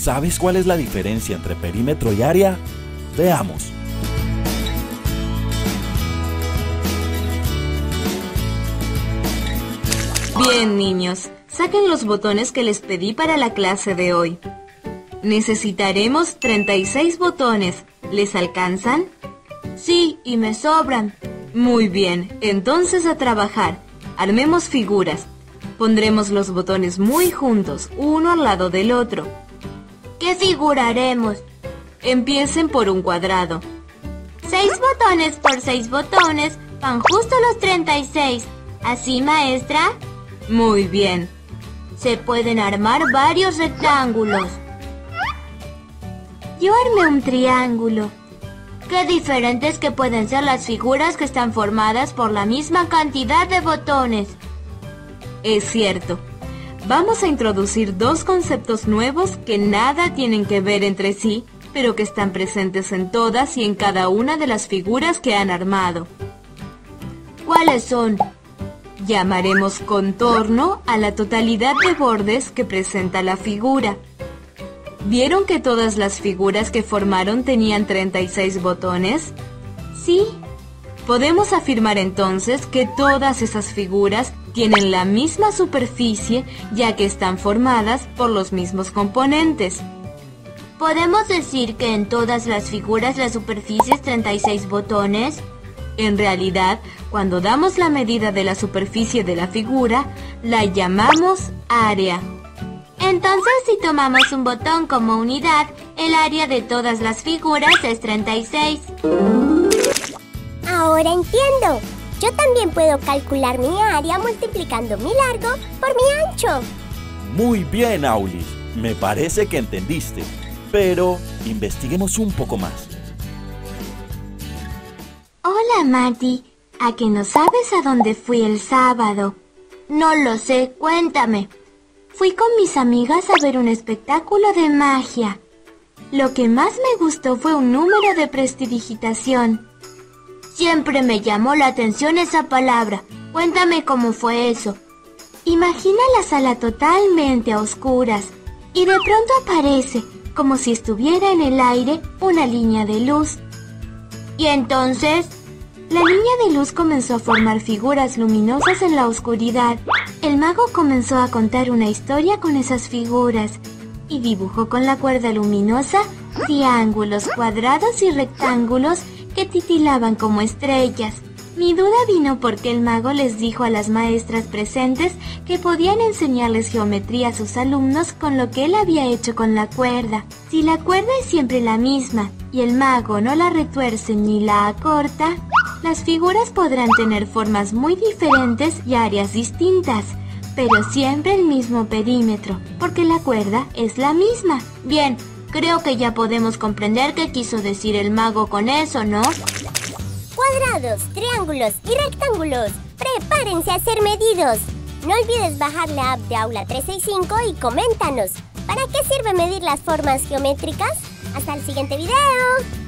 ¿Sabes cuál es la diferencia entre perímetro y área? Veamos. Bien, niños, saquen los botones que les pedí para la clase de hoy. Necesitaremos 36 botones. ¿Les alcanzan? Sí, y me sobran. Muy bien, entonces a trabajar. Armemos figuras. Pondremos los botones muy juntos, uno al lado del otro. ¿Qué figura haremos? Empiecen por un cuadrado. Seis botones por seis botones van justo los 36. ¿Así, maestra? Muy bien. Se pueden armar varios rectángulos. Yo armé un triángulo. Qué diferentes que pueden ser las figuras que están formadas por la misma cantidad de botones. Es cierto. Vamos a introducir dos conceptos nuevos que nada tienen que ver entre sí, pero que están presentes en todas y en cada una de las figuras que han armado. ¿Cuáles son? Llamaremos contorno a la totalidad de bordes que presenta la figura. ¿Vieron que todas las figuras que formaron tenían 36 botones? Sí. Podemos afirmar entonces que todas esas figuras tienen la misma superficie ya que están formadas por los mismos componentes. ¿Podemos decir que en todas las figuras la superficie es 36 botones? En realidad, cuando damos la medida de la superficie de la figura, la llamamos área. Entonces, si tomamos un botón como unidad, el área de todas las figuras es 36. Ahora entiendo. Yo también puedo calcular mi área multiplicando mi largo por mi ancho. Muy bien, Aulis. Me parece que entendiste. Pero investiguemos un poco más. Hola, Marty. ¿A que no sabes a dónde fui el sábado? No lo sé, cuéntame. Fui con mis amigas a ver un espectáculo de magia. Lo que más me gustó fue un número de prestidigitación. Siempre me llamó la atención esa palabra. Cuéntame cómo fue eso. Imagina la sala totalmente a oscuras y de pronto aparece, como si estuviera en el aire, una línea de luz. Y entonces, la línea de luz comenzó a formar figuras luminosas en la oscuridad. El mago comenzó a contar una historia con esas figuras y dibujó con la cuerda luminosa triángulos, cuadrados y rectángulos titilaban como estrellas. Mi duda vino porque el mago les dijo a las maestras presentes que podían enseñarles geometría a sus alumnos con lo que él había hecho con la cuerda. Si la cuerda es siempre la misma y el mago no la retuerce ni la acorta, las figuras podrán tener formas muy diferentes y áreas distintas, pero siempre el mismo perímetro, porque la cuerda es la misma. Bien, creo que ya podemos comprender qué quiso decir el mago con eso, ¿no? Cuadrados, triángulos y rectángulos. Prepárense a ser medidos. No olvides bajar la app de Aula 365 y coméntanos. ¿Para qué sirve medir las formas geométricas? Hasta el siguiente video.